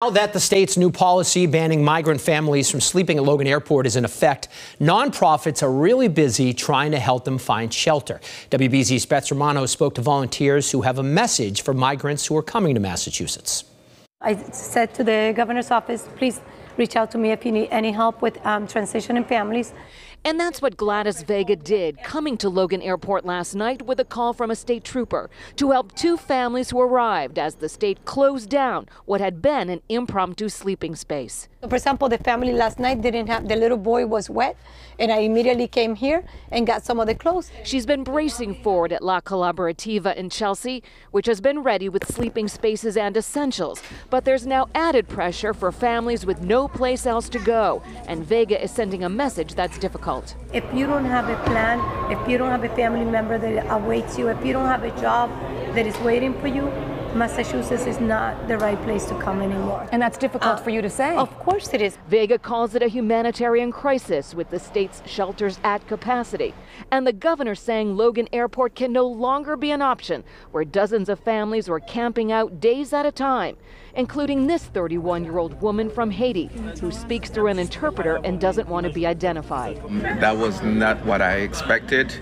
Now that the state's new policy banning migrant families from sleeping at Logan Airport is in effect, nonprofits are really busy trying to help them find shelter. WBZ's Beth Germano spoke to volunteers who have a message for migrants who are coming to Massachusetts. I said to the governor's office, please reach out to me if you need any help with um, transitioning families. And that's what Gladys Vega did, coming to Logan Airport last night with a call from a state trooper to help two families who arrived as the state closed down what had been an impromptu sleeping space. For example, the family last night didn't have, the little boy was wet, and I immediately came here and got some of the clothes. She's been bracing forward at La Colaborativa in Chelsea, which has been ready with sleeping spaces and essentials. But there's now added pressure for families with no place else to go, and Vega is sending a message that's difficult. If you don't have a plan, if you don't have a family member that awaits you, if you don't have a job that is waiting for you, Massachusetts is not the right place to come anymore. And that's difficult uh, for you to say. Of course it is. Vega calls it a humanitarian crisis with the state's shelters at capacity. And the governor saying Logan Airport can no longer be an option where dozens of families were camping out days at a time, including this 31 year old woman from Haiti who speaks through an interpreter and doesn't want to be identified. That was not what I expected.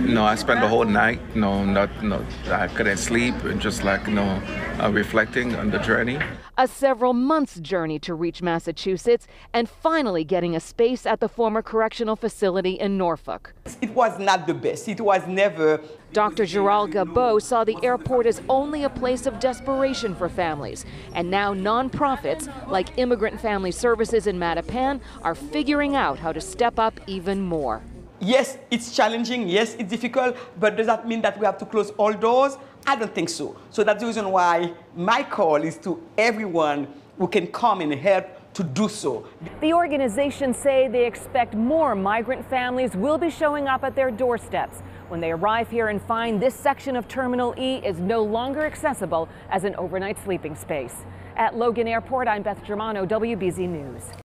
No, I spent the whole night, no, not, no, I couldn't sleep and just like, you know, uh, reflecting on the journey. A several months journey to reach Massachusetts and finally getting a space at the former correctional facility in Norfolk. It was not the best. It was never. Dr. Gerald Gabeau saw the airport as only a place of desperation for families. And now nonprofits like Immigrant Family Services in Mattapan are figuring out how to step up even more. Yes, it's challenging. Yes, it's difficult. But does that mean that we have to close all doors? I don't think so. So that's the reason why my call is to everyone who can come and help to do so. The organizations say they expect more migrant families will be showing up at their doorsteps when they arrive here and find this section of Terminal E is no longer accessible as an overnight sleeping space. At Logan Airport, I'm Beth Germano, WBZ News.